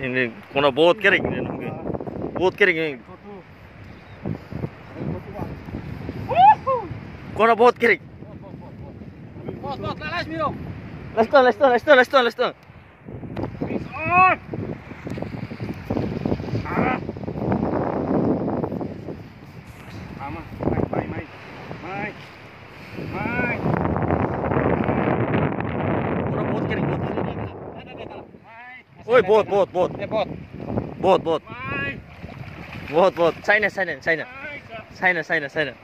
ini kono bot kering ini nunggu. Bot kering ini. Kono bot kering. Bot bot Mike. Oi, bot, bot, bot. Bot, bot. Bot, bot. Sign it, sign it, sign it. Sign it, sign it, sign it.